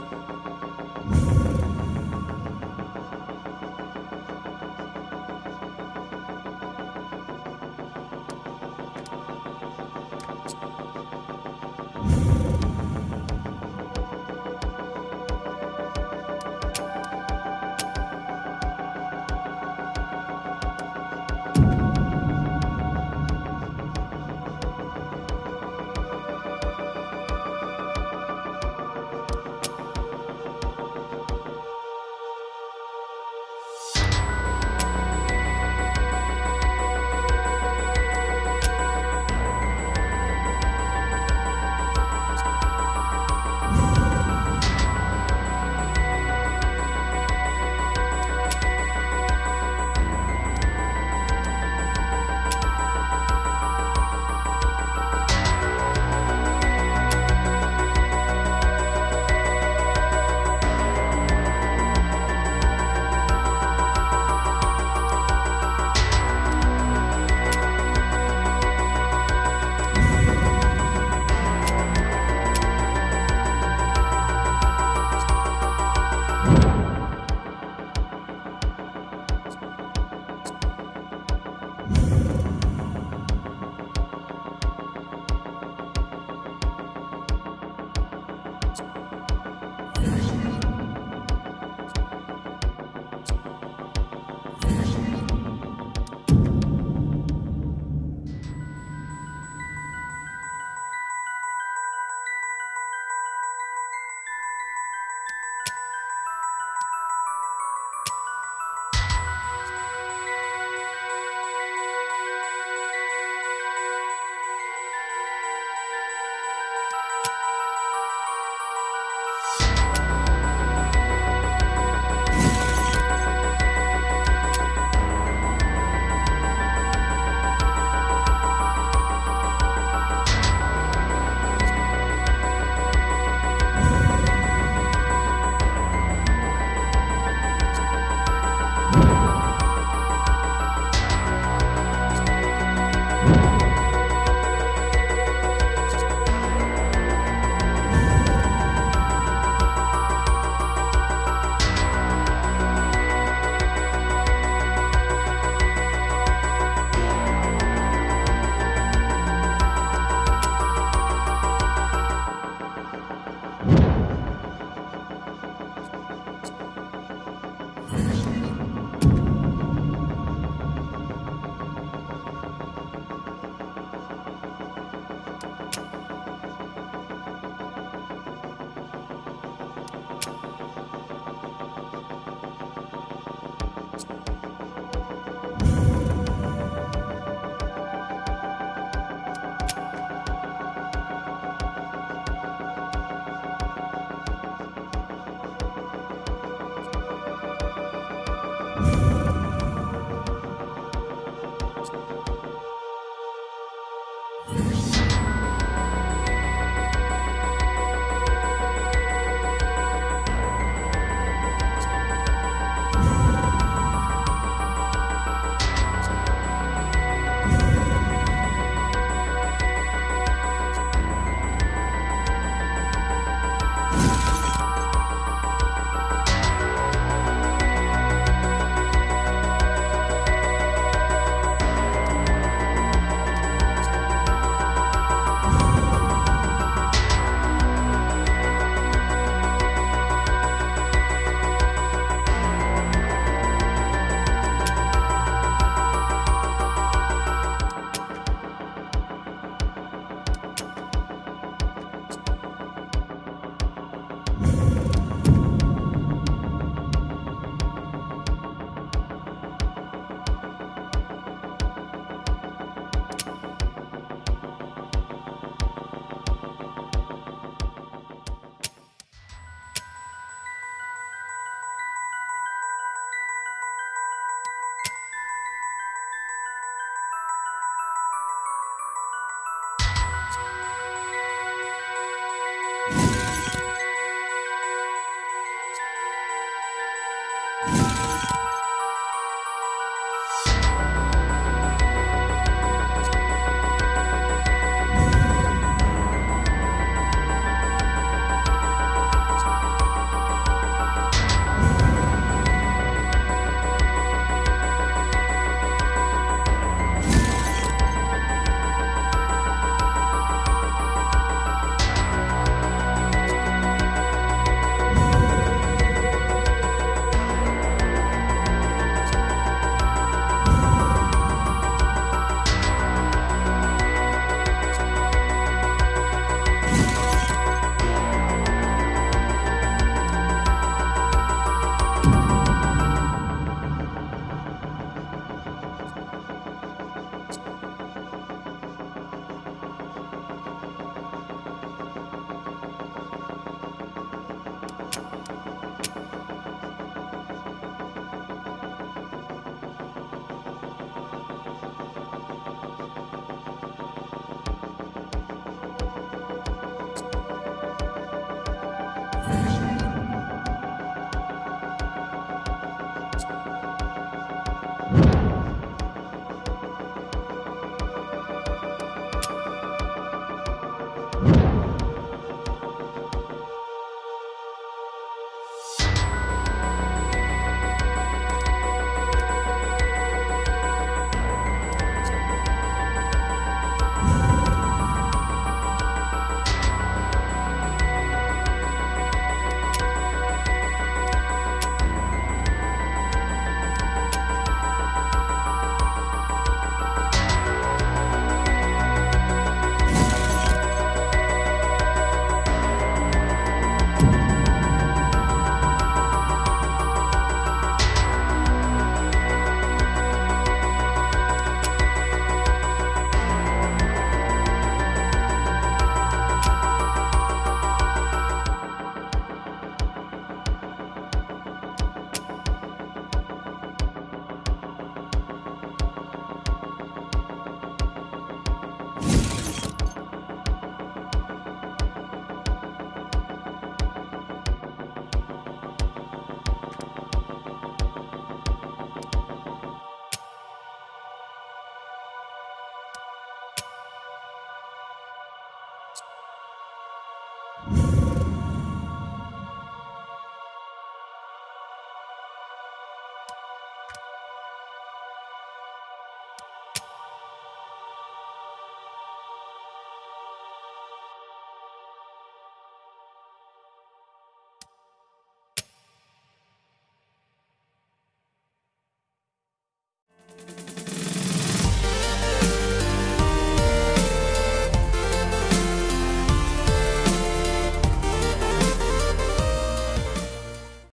you. Thank.